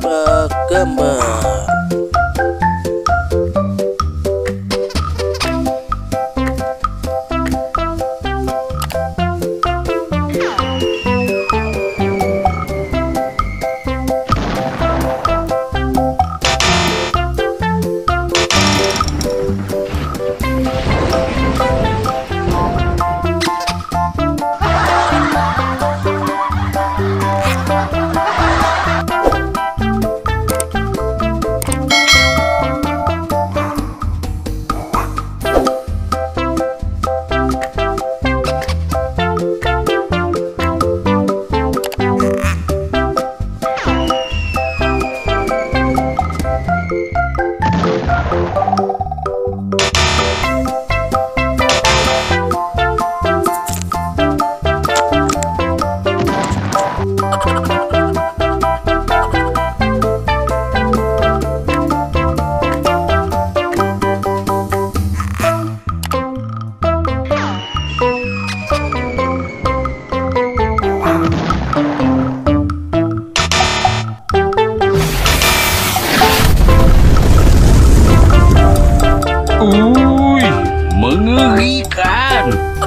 berkembang. Oh.